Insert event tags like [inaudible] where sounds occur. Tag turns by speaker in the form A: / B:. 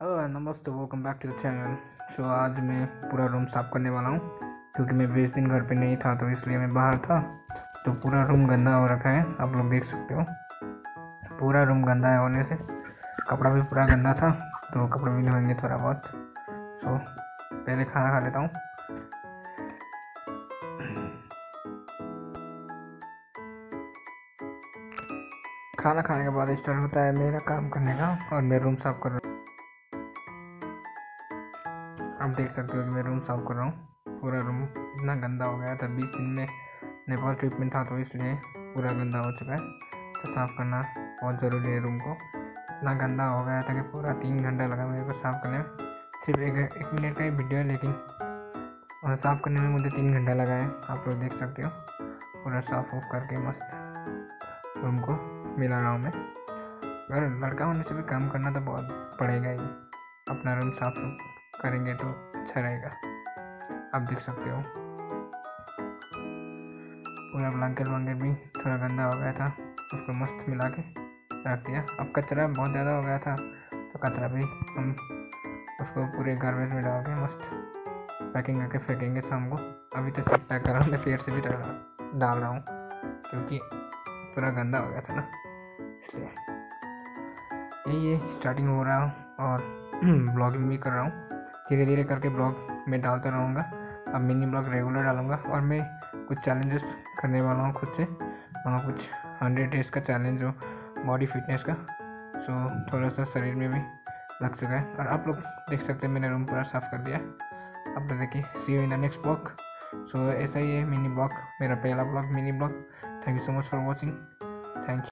A: Hello नमस्ते welcome back to the channel so आज मैं पूरा रूम साफ़ करने वाला हूँ, क्योंकि मैं बीस दिन घर पे नहीं था तो इसलिए मैं बाहर था। तो पूरा रूम गंदा हो रखा है, आप लोग देख सकते हो। पूरा रूम गंदा है होने से, कपड़ा भी पूरा गंदा था तो कपड़े भी धोएँगे थोड़ा बहुत। सो पहले खाना खा लेता हूँ। खाना खाने के बाद स्टार्ट होता है मेरा काम करने का, और मैं रूम साफ़ कर आप देख सकते हो कि मैं रूम साफ़ कर रहा हूँ। पूरा रूम इतना गंदा हो गया था। बीस दिन में नेपाल ट्रिप में था तो इसलिए पूरा गंदा हो चुका है। तो साफ़ करना बहुत ज़रूरी है रूम को। इतना गंदा हो गया था कि पूरा तीन घंटा लगा मेरे को साफ़ करने में। सिर्फ़ एक एक मिनट का ही वीडियो है, लेकिन साफ़ करने में मुझे तीन घंटा लगा है। आप लोग देख सकते हो। पूरा साफ़ ऑफ़ करके मस्त रूम को मिला रहा हूँ मैं। अगर लड़का होने से भी काम करना तो बहुत पड़ेगा ही। अपना रूम साफ़ करेंगे तो अच्छा रहेगा। आप देख सकते हो। पूरा ब्लैंकेट व्लैंकेट भी थोड़ा गंदा हो गया था। उसको मस्त मिला के रख दिया। अब कचरा बहुत ज़्यादा हो गया था तो कचरा भी हम उसको पूरे गार्बेज में डाल के मस्त पैकिंग करके फेंकेंगे शाम को। अभी तो सब पैक कर हूँ पेड़ से भी डाल रहा हूँ, क्योंकि पूरा गंदा हो गया था ना, इसलिए। यही है स्टार्टिंग हो रहा हूँ और [clears throat] ब्लॉगिंग भी कर रहा हूँ। धीरे धीरे करके ब्लॉग मैं डालता रहूँगा। अब मिनी ब्लॉग रेगुलर डालूँगा और मैं कुछ चैलेंजेस करने वाला हूँ खुद से। आ, कुछ हंड्रेड डेज़ का चैलेंज हो बॉडी फिटनेस का। सो थोड़ा सा शरीर में भी लग सका है। और आप लोग देख सकते हैं मैंने रूम पूरा साफ़ कर दिया। आप लोग देखिए see you in the next blog so ऐसा ही है मिनी ब्लॉग मेरा पहला blog mini blog thank you so much for watching thank you